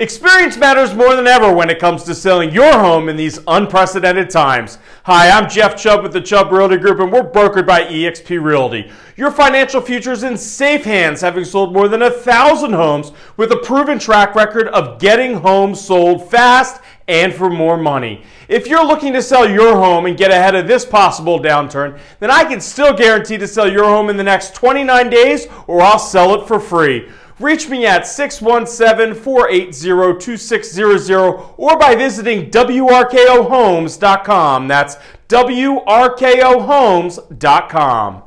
Experience matters more than ever when it comes to selling your home in these unprecedented times. Hi, I'm Jeff Chubb with the Chubb Realty Group, and we're brokered by eXp Realty. Your financial future is in safe hands, having sold more than a thousand homes with a proven track record of getting homes sold fast and for more money. If you're looking to sell your home and get ahead of this possible downturn, then I can still guarantee to sell your home in the next 29 days or I'll sell it for free. Reach me at 617-480-2600 or by visiting WRKOHomes.com. That's WRKOHomes.com.